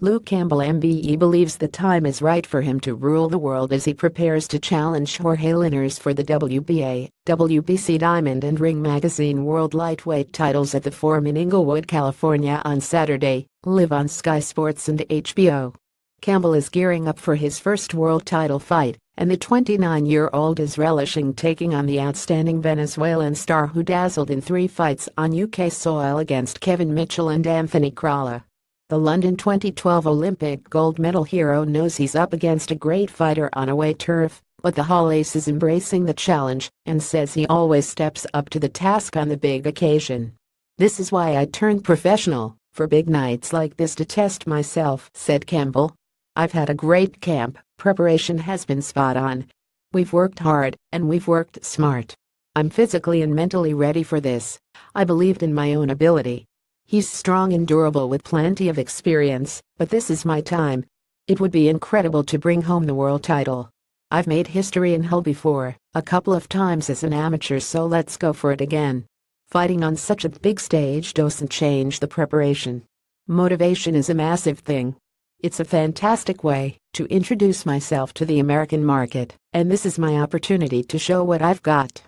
Luke Campbell MBE believes the time is right for him to rule the world as he prepares to challenge Jorge Linares for the WBA, WBC Diamond and Ring Magazine World Lightweight titles at the Forum in Inglewood, California on Saturday, live on Sky Sports and HBO. Campbell is gearing up for his first world title fight, and the 29-year-old is relishing taking on the outstanding Venezuelan star who dazzled in three fights on UK soil against Kevin Mitchell and Anthony Crolla. The London 2012 Olympic gold medal hero knows he's up against a great fighter on away turf, but the Hull Ace is embracing the challenge and says he always steps up to the task on the big occasion. This is why I turned professional, for big nights like this to test myself, said Campbell. I've had a great camp, preparation has been spot on. We've worked hard, and we've worked smart. I'm physically and mentally ready for this. I believed in my own ability, He's strong and durable with plenty of experience, but this is my time. It would be incredible to bring home the world title. I've made history in Hull before, a couple of times as an amateur so let's go for it again. Fighting on such a big stage doesn't change the preparation. Motivation is a massive thing. It's a fantastic way to introduce myself to the American market, and this is my opportunity to show what I've got.